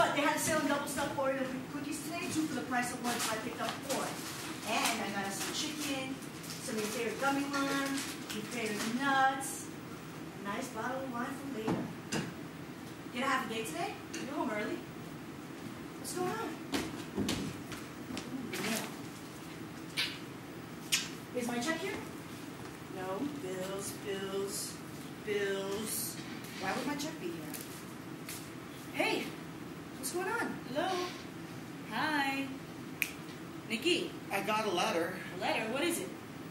what? They had a sale on double stuffed Oreo cookies today, two for the price of one, so I picked up four. And I got us some chicken, some of your favorite gummy worms, your favorite nuts, a nice bottle of wine from later. Get a half a day today? You're home early. What's going on? Is my check here? No. Bills, bills, bills. Why would my check be here? What's going on? Hello. Hi. Nikki, I got a letter. a letter. What is it?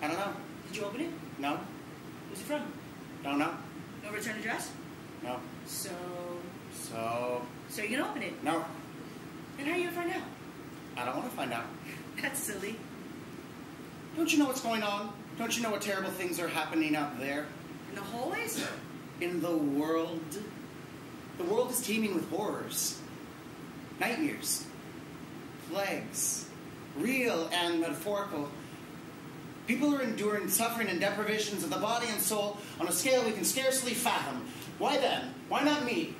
I don't know. Did you open it? No? Who's it from? Don't know? No return address? No. So, So, so you're gonna open it. no. And how are you gonna find out? I don't want to find out. That's silly. Don't you know what's going on? Don't you know what terrible things are happening out there? In the hallways? In the world? The world is teeming with horrors. Nightmares. Plagues. Real and metaphorical. People are enduring suffering and deprivations of the body and soul on a scale we can scarcely fathom. Why then? Why not me?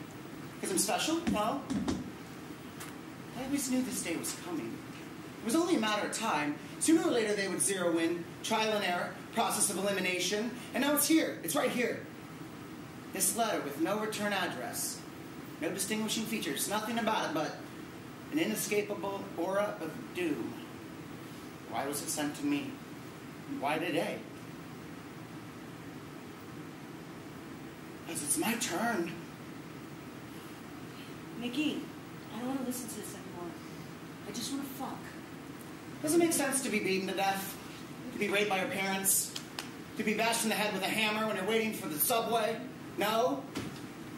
Because I'm special? No. I always knew this day was coming. It was only a matter of time. Sooner or later, they would zero in, trial and error, process of elimination, and now it's here. It's right here. This letter with no return address, no distinguishing features, nothing about it but an inescapable aura of doom. Why was it sent to me? Why today? Because it's my turn. Nikki, I don't wanna listen to this anymore. I just wanna fuck. Does it make sense to be beaten to death? To be raped by your parents? To be bashed in the head with a hammer when you're waiting for the subway? No?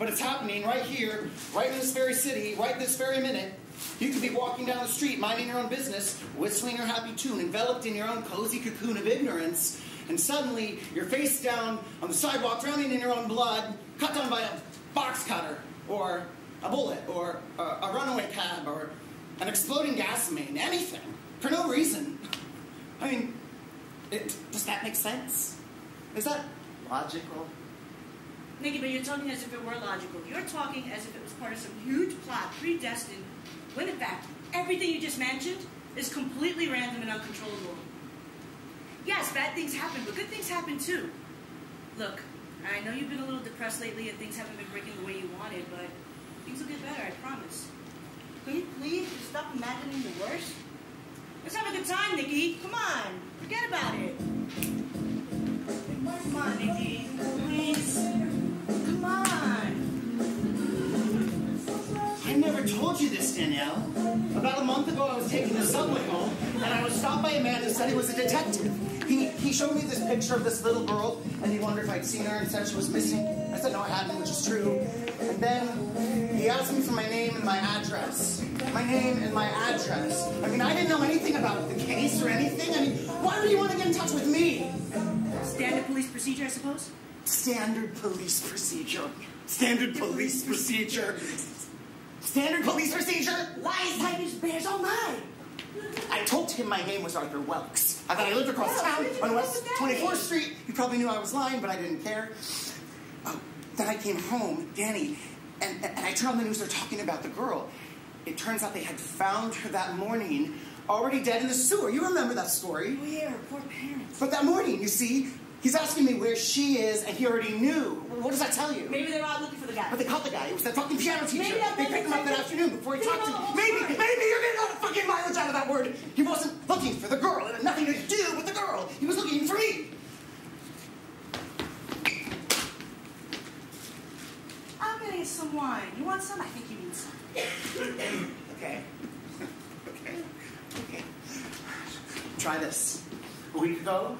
But it's happening right here, right in this very city, right this very minute. You could be walking down the street, minding your own business, whistling your happy tune, enveloped in your own cozy cocoon of ignorance, and suddenly you're face down on the sidewalk, drowning in your own blood, cut down by a box cutter, or a bullet, or a, a runaway cab, or an exploding gas main, anything, for no reason. I mean, it, does that make sense? Is that logical? Nikki, but you're talking as if it were logical. You're talking as if it was part of some huge plot, predestined, when in fact, everything you just mentioned is completely random and uncontrollable. Yes, bad things happen, but good things happen too. Look, I know you've been a little depressed lately and things haven't been breaking the way you wanted, but things will get better, I promise. Can you please stop imagining the worst? Let's have a good time, Nikki. Come on, forget about it. Come on, Nikki. Please. Danielle. About a month ago, I was taking the subway home, and I was stopped by a man who said he was a detective. He, he showed me this picture of this little girl, and he wondered if I'd seen her and said she was missing. I said no, I hadn't, which is true. And then he asked me for my name and my address. My name and my address. I mean, I didn't know anything about the case or anything. I mean, why would you want to get in touch with me? Standard police procedure, I suppose? Standard police procedure. Standard police procedure. Standard police procedure. Lies, tigers, bears, oh my! I told him my name was Arthur Welks. I thought I lived across Well, town you on West 24th name? Street. He probably knew I was lying, but I didn't care. Oh, then I came home, Danny, and, and I turned on the news. They're talking about the girl. It turns out they had found her that morning, already dead in the sewer. You remember that story? Oh, yeah, poor parents. But that morning, you see, he's asking me where she is, and he already knew. What does that tell you? Maybe they're out looking for the guy. But they caught the guy. It was that fucking piano teacher. Maybe they picked him up that afternoon before he They talked to me. Maybe, story. maybe you're getting all the fucking mileage out of that word. He wasn't looking for the girl. It had nothing to do with the girl. He was looking for me. I'm gonna get some wine. You want some? I think you need some. Okay. okay. Okay. Try this. A week ago,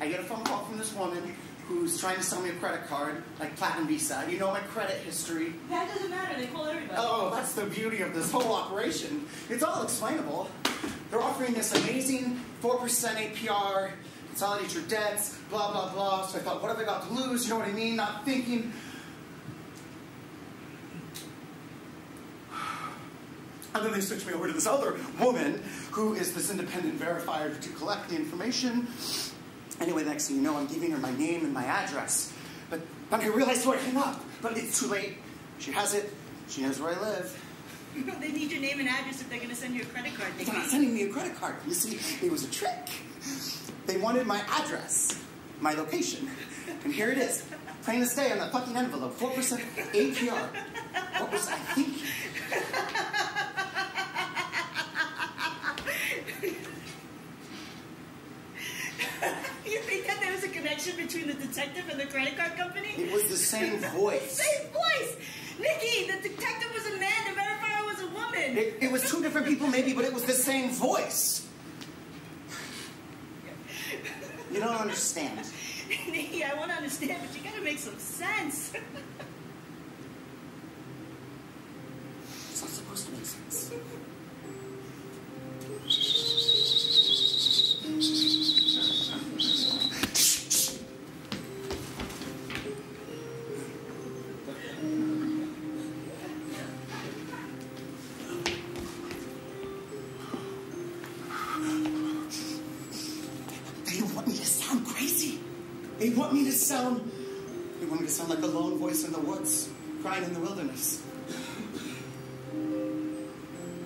I get a phone call from this woman who's trying to sell me a credit card, like Platinum Visa. You know my credit history. That doesn't matter. They call everybody. Oh, that's the beauty of this whole operation. It's all explainable. They're offering this amazing 4% APR, consolidate your debts, blah, blah, blah. So I thought, what have I got to lose? You know what I mean? Not thinking. And then they switch me over to this other woman who is this independent verifier to collect the information. Anyway, next thing you know, I'm giving her my name and my address. But, but I realized where I hung up. But it's too late. She has it. She knows where I live. they need your name and address if they're going to send you a credit card. They're not sending me a credit card. You see, it was a trick. They wanted my address, my location. And here it is. Plain as day on the fucking envelope. 4% APR. What was I thinking? You think that there was a connection between the detective and the credit card company? It was the same voice. Same voice! Nikki, the detective was a man, the verifier was a woman! It, it was two different people maybe, but it was the same voice. You don't understand. Nikki, I want to understand, but you gotta make some sense. It's not supposed to make sense. They want me to sound. They want me to sound like a lone voice in the woods, crying in the wilderness.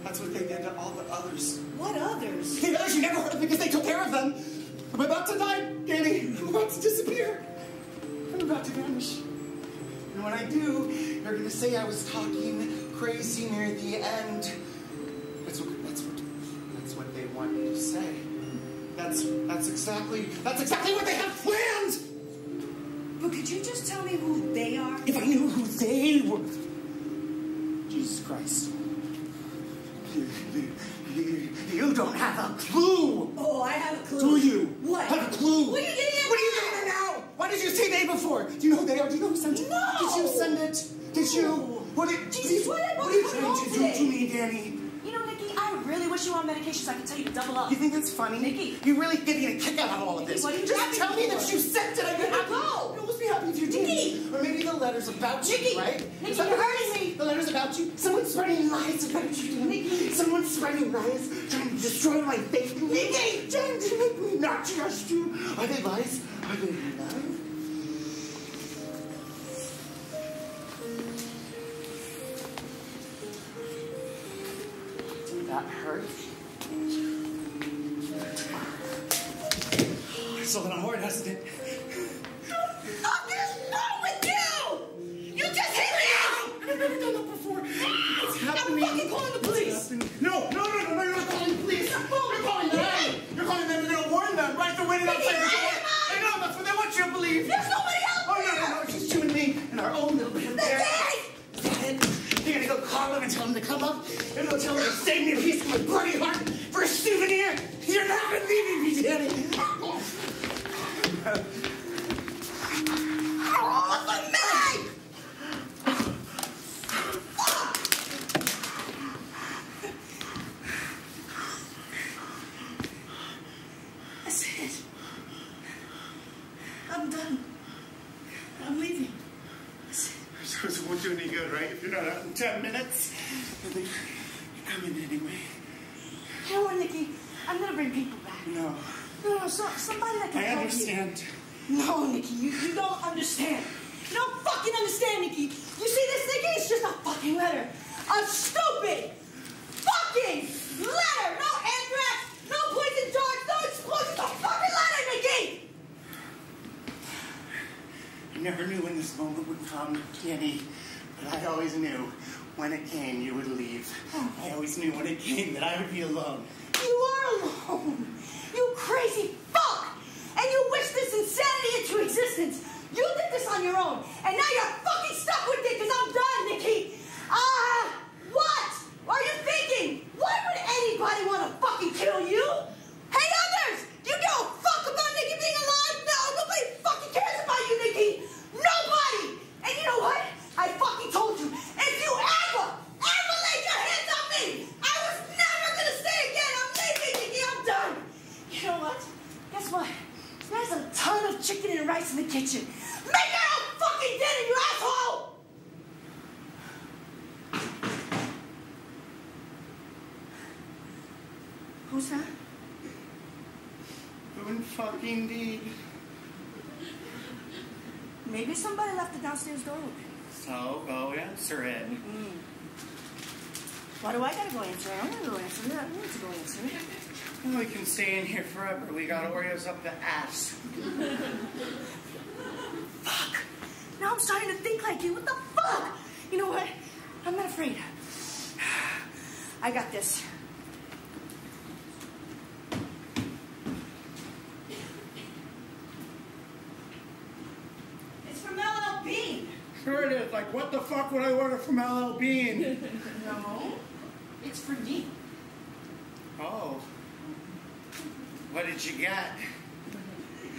That's what they did to all the others. What others? The others you never heard of because they took care of them. I'm about to die, Danny. I'm about to disappear. I'm about to vanish. And when I do, you're gonna say I was talking crazy near the end. That's what that's what that's what they want you to say. That's that's exactly that's exactly what they have planned! But could you just tell me who they are? If I knew who they were. Jesus Christ. You, you, you, you don't have a clue! Oh, I have a clue. Do you? What? Have a clue? What are you getting at What are you getting at now? Why did you say they before? Do you know who they are? Do you know who sent it? No. Did you send it? Did you? What did, Jesus, what, what what are you trying to do today? to me, Danny? You know, Nikki, I really wish you were on medication so I could tell you to double up. You think that's funny? Nikki. You really getting a kick out of all of Nikki, this? what are you Just tell me that you sent it. I'd be happy. Go. I must be happy if you did. Nikki. Or maybe the letter's about you, Nikki. right? Nikki, you're hurting me. The letter's about you. Someone's spreading lies about you. Nikki. Someone's spreading lies, trying to destroy my faith. Nikki, trying to make me not trust you. Are they lies? Are they lies? Hurt? Something on board, hasn't it? What is wrong with you? You just hit me! I've never done that before. What's happening? fucking calling the police. No, no, no, no, no, you're not calling the police. You're calling them. You're calling them. You're gonna warn them, right? They're waiting outside the door. I know, that's what they want you to believe. There's nobody else Oh, no, no, no, it's just you and me and our own little bit of That's air. it! Dad, You're gonna go call them and tell them to come up and go tell them to save me a piece of my bloody heart for a souvenir. You're not believing me, Daddy. Oh, for me! That's it. I'm done. I'm leaving. That's it. So it won't do any good, right? If you're not out in ten minutes, then you're coming anyway. You know what, Nikki? I'm gonna bring people back. No, No, no, so, somebody that can I understand. you. No, Nikki, you, you don't understand. You don't fucking understand, Nikki. You see this, Nikki? It's just a fucking letter. A stupid fucking letter. No anthrax, no poison darts, no explosions. A fucking letter, Nikki. I never knew when this moment would come, Danny, but I always knew when it came you would leave. I always knew when it came that I would be alone. You are alone. You crazy fuck. And you wish this insanity into existence. You did this on your own, and now you're fucking stuck with it because I'm done, Nikki. Ah, what are you thinking? Why would anybody want to fucking kill you? Hey, others, do you give a fuck about Nikki being alive? No, nobody fucking cares about you, Nikki. Nobody. And you know what? I fucking told you. If you ever, ever laid your hands on me, I was never gonna stay again. I'm leaving, Nikki. I'm done. You know what? Guess what? There's a ton of chicken and rice in the kitchen. Make your own fucking dinner, you asshole! Who's that? Who in fucking deed? Maybe somebody left the downstairs door open. So go answer it. Mm. Why do I gotta go answer it? I'm gonna go answer it. I want to go answer it. Well, we can stay in here forever. We got Oreos up the ass. Fuck. Now I'm starting to think like you. What the fuck? You know what? I'm not afraid. I got this. It's from LL Bean. Sure it is. What the fuck would I order from LL Bean? No, it's for me. Oh. What did you get?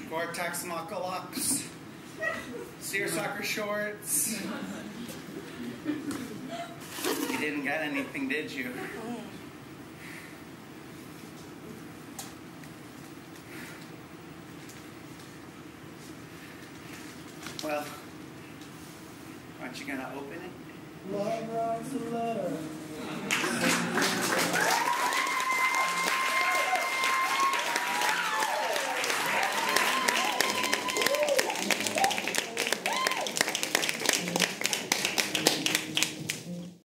Gore-Tex Muckalux? Seersucker shorts? You didn't get anything, did you? Well, Aren't you going to open it? Love writes a letter.